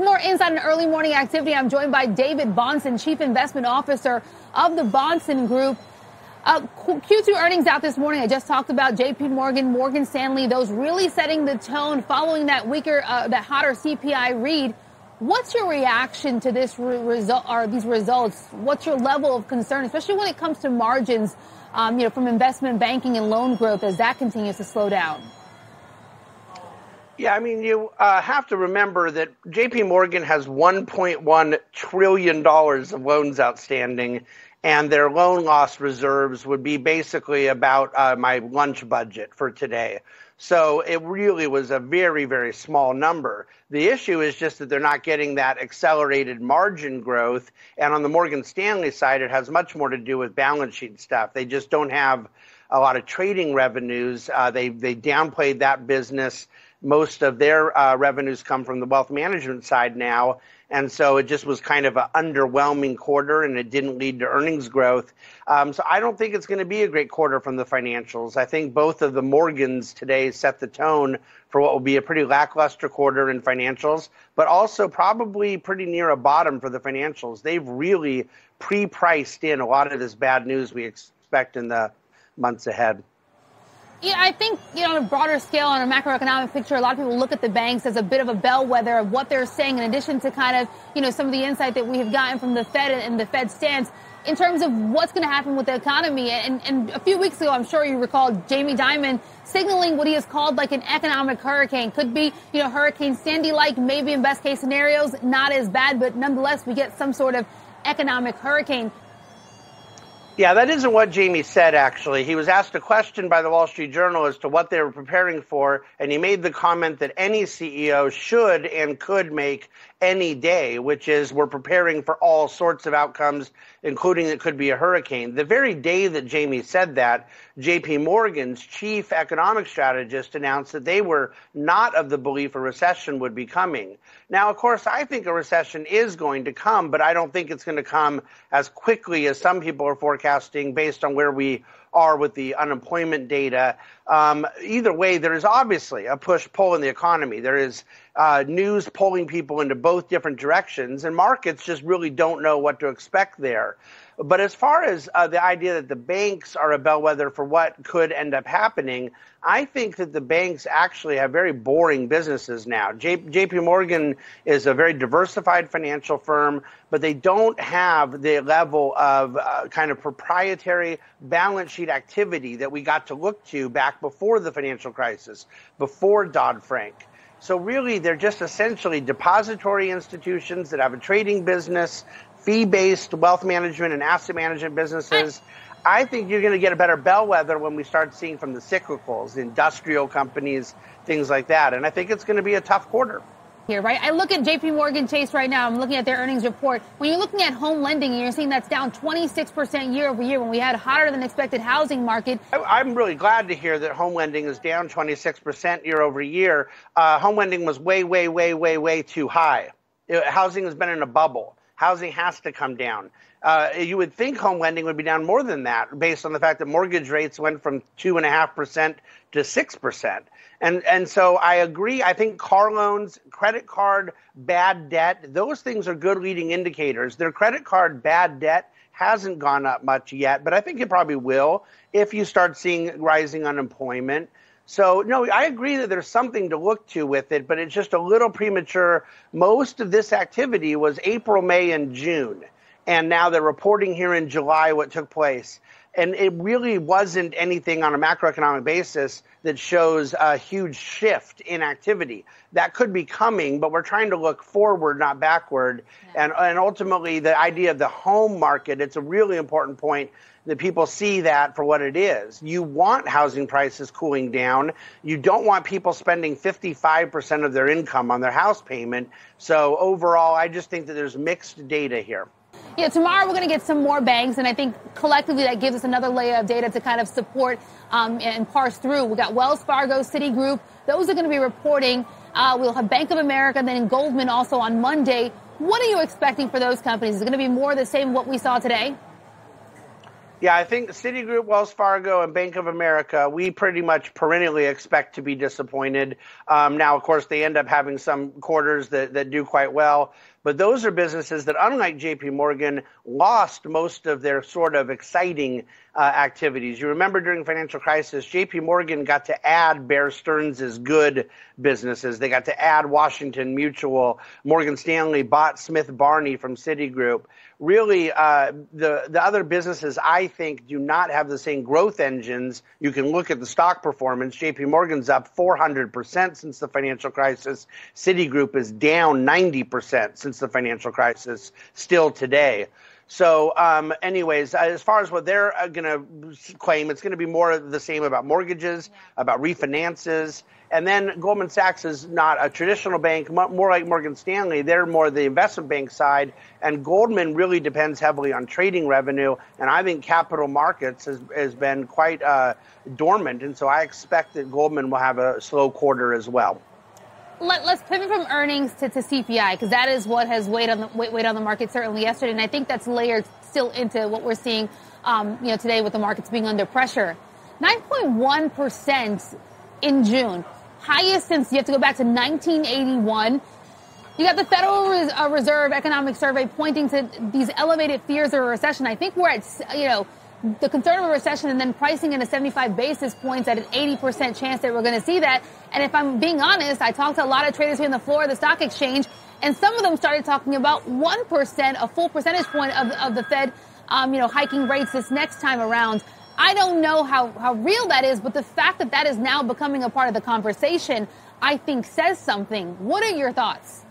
For more insight on early morning activity, I'm joined by David Bahnsen, Chief Investment Officer of the Bahnsen Group. Uh, Q2 earnings out this morning. I just talked about J.P. Morgan, Morgan Stanley, those really setting the tone following that weaker, uh, that hotter CPI read. What's your reaction to this re- result or these results? What's your level of concern, especially when it comes to margins, um, you know, from investment banking and loan growth as that continues to slow down? Yeah, I mean, you uh, have to remember that J.P. Morgan has 1.1 trillion dollars of loans outstanding, and their loan loss reserves would be basically about uh, my lunch budget for today. So it really was a very, very small number. The issue is just that they're not getting that accelerated margin growth. And on the Morgan Stanley side, it has much more to do with balance sheet stuff. They just don't have a lot of trading revenues. Uh, they they downplayed that business. Most of their uh, revenues come from the wealth management side now, and so it just was kind of an underwhelming quarter, and it didn't lead to earnings growth. Um, so I don't think it's going to be a great quarter from the financials. I think both of the Morgans today set the tone for what will be a pretty lackluster quarter in financials, but also probably pretty near a bottom for the financials. They've really pre-priced in a lot of this bad news we expect in the months ahead. Yeah, I think, you know, on a broader scale, on a macroeconomic picture, a lot of people look at the banks as a bit of a bellwether of what they're saying, in addition to kind of, you know, some of the insight that we have gotten from the Fed and the Fed stance in terms of what's going to happen with the economy. And, and a few weeks ago, I'm sure you recall Jamie Dimon signaling what he has called like an economic hurricane. Could be, you know, Hurricane Sandy like, maybe in best case scenarios, not as bad, but nonetheless, we get some sort of economic hurricane. Yeah, that isn't what Jamie said, actually. He was asked a question by the Wall Street Journal as to what they were preparing for, and he made the comment that any CEO should and could make any day, which is we're preparing for all sorts of outcomes, including it could be a hurricane. The very day that Jamie said that, JP Morgan's chief economic strategist announced that they were not of the belief a recession would be coming. Now, of course, I think a recession is going to come, but I don't think it's going to come as quickly as some people are forecasting based on where we are with the unemployment data. Um, either way, there is obviously a push pull in the economy. There is uh, news pulling people into both different directions, and markets just really don't know what to expect there. But as far as uh, the idea that the banks are a bellwether for what could end up happening, I think that the banks actually have very boring businesses now. J- JP Morgan is a very diversified financial firm, but they don't have the level of uh, kind of proprietary balance sheet activity that we got to look to back before the financial crisis, before Dodd Frank. So really, they're just essentially depository institutions that have a trading business fee-based wealth management and asset management businesses. I think you're going to get a better bellwether when we start seeing from the cyclicals, industrial companies, things like that. And I think it's going to be a tough quarter. Here, right? I look at JP Morgan Chase right now. I'm looking at their earnings report. When you're looking at home lending and you're seeing that's down 26% year over year when we had hotter than expected housing market. I'm really glad to hear that home lending is down 26% year over year. Uh, home lending was way, way, way, way, way too high. It, housing has been in a bubble housing has to come down. Uh, you would think home lending would be down more than that based on the fact that mortgage rates went from 2.5% to 6%. And, and so I agree. I think car loans, credit card, bad debt, those things are good leading indicators. Their credit card bad debt hasn't gone up much yet, but I think it probably will if you start seeing rising unemployment. So, no, I agree that there's something to look to with it, but it's just a little premature. Most of this activity was April, May, and June. And now they're reporting here in July what took place. And it really wasn't anything on a macroeconomic basis that shows a huge shift in activity. That could be coming, but we're trying to look forward, not backward. Yeah. And, and ultimately, the idea of the home market, it's a really important point that people see that for what it is. You want housing prices cooling down. You don't want people spending 55% of their income on their house payment. So overall, I just think that there's mixed data here. Yeah, tomorrow we're going to get some more banks, and I think collectively that gives us another layer of data to kind of support um, and parse through. We've got Wells Fargo, Citigroup; those are going to be reporting. Uh, we'll have Bank of America, then Goldman also on Monday. What are you expecting for those companies? Is it going to be more the same what we saw today? Yeah, I think Citigroup, Wells Fargo, and Bank of America, we pretty much perennially expect to be disappointed. Um, now, of course, they end up having some quarters that, that do quite well. But those are businesses that, unlike JP Morgan, lost most of their sort of exciting uh, activities. You remember during financial crisis, JP Morgan got to add Bear Stearns' good businesses. They got to add Washington Mutual. Morgan Stanley bought Smith Barney from Citigroup. Really, uh, the, the other businesses, I think, do not have the same growth engines. You can look at the stock performance. JP Morgan's up 400% since the financial crisis. Citigroup is down 90% since the financial crisis, still today. So, um, anyways, as far as what they're uh, going to claim, it's going to be more of the same about mortgages, about refinances. And then Goldman Sachs is not a traditional bank, more like Morgan Stanley. They're more the investment bank side. And Goldman really depends heavily on trading revenue. And I think capital markets has, has been quite uh, dormant. And so I expect that Goldman will have a slow quarter as well let, us pivot from earnings to, to CPI because that is what has weighed on the weighed on the market certainly yesterday, and I think that's layered still into what we're seeing, um, you know, today with the markets being under pressure. 9.1 percent in June, highest since you have to go back to 1981. You got the Federal uh, Reserve Economic Survey pointing to these elevated fears of a recession. I think we're at, you know, the concern of a recession and then pricing in a 75 basis points at an 80% chance that we're going to see that. And if I'm being honest, I talked to a lot of traders here on the floor of the stock exchange, and some of them started talking about 1%, a full percentage point of, of the Fed, um, you know, hiking rates this next time around. I don't know how, how real that is, but the fact that that is now becoming a part of the conversation, I think says something. What are your thoughts?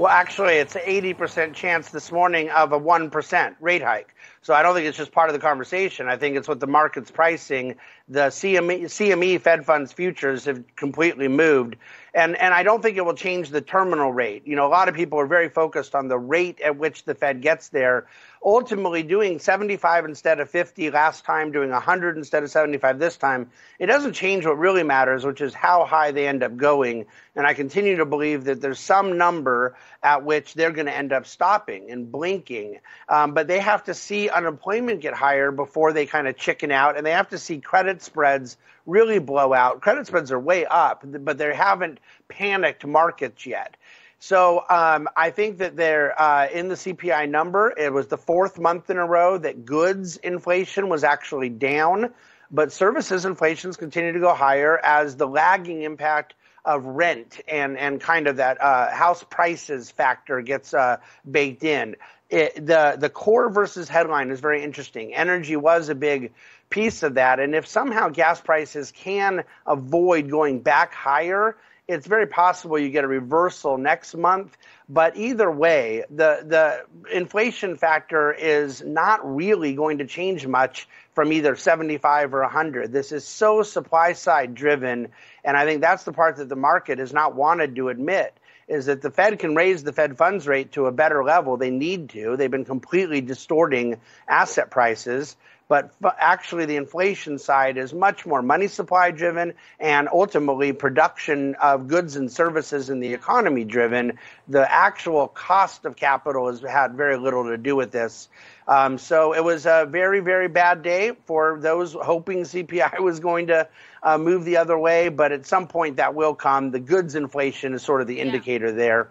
Well, actually, it's an 80% chance this morning of a 1% rate hike. So I don't think it's just part of the conversation. I think it's what the market's pricing. The CME, CME Fed funds futures have completely moved. And, and I don't think it will change the terminal rate. You know, a lot of people are very focused on the rate at which the Fed gets there ultimately doing 75 instead of 50 last time, doing 100 instead of 75 this time, it doesn't change what really matters, which is how high they end up going. And I continue to believe that there's some number at which they're going to end up stopping and blinking. Um, but they have to see unemployment get higher before they kind of chicken out, and they have to see credit spreads really blow out. Credit spreads are way up, but they haven't panicked markets yet. So um, I think that they're uh, in the CPI number. It was the fourth month in a row that goods inflation was actually down, but services inflations continue to go higher as the lagging impact of rent and and kind of that uh, house prices factor gets uh, baked in. It, the the core versus headline is very interesting. Energy was a big piece of that, and if somehow gas prices can avoid going back higher it's very possible you get a reversal next month. But either way, the, the inflation factor is not really going to change much from either 75 or 100. This is so supply side driven. And I think that's the part that the market has not wanted to admit is that the Fed can raise the Fed funds rate to a better level. They need to. They've been completely distorting asset prices but actually the inflation side is much more money supply driven and ultimately production of goods and services in the economy driven. The actual cost of capital has had very little to do with this. Um, so it was a very, very bad day for those hoping CPI was going to uh, move the other way, but at some point that will come. The goods inflation is sort of the indicator there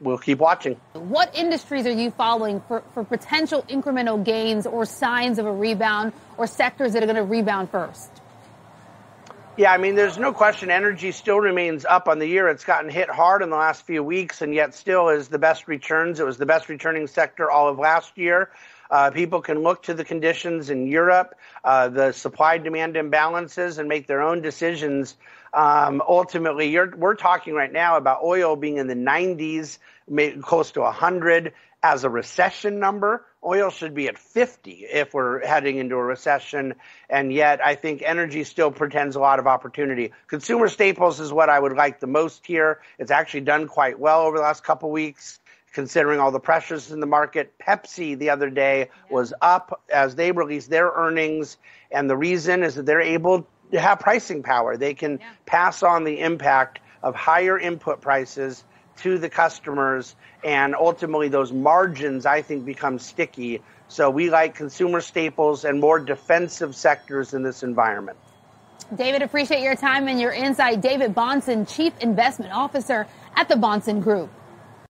we'll keep watching. What industries are you following for, for potential incremental gains or signs of a rebound or sectors that are going to rebound first? Yeah, I mean, there's no question energy still remains up on the year. It's gotten hit hard in the last few weeks and yet still is the best returns. It was the best returning sector all of last year. Uh, people can look to the conditions in Europe, uh, the supply demand imbalances, and make their own decisions um, ultimately, we're talking right now about oil being in the 90s, close to 100 as a recession number. Oil should be at 50 if we're heading into a recession. And yet, I think energy still pretends a lot of opportunity. Consumer staples is what I would like the most here. It's actually done quite well over the last couple weeks considering all the pressures in the market. Pepsi the other day was up as they released their earnings. And the reason is that they're able to have pricing power. They can yeah. pass on the impact of higher input prices to the customers, and ultimately those margins, I think, become sticky. So we like consumer staples and more defensive sectors in this environment. David, appreciate your time and your insight. David Bahnsen, Chief Investment Officer at the Bahnsen Group.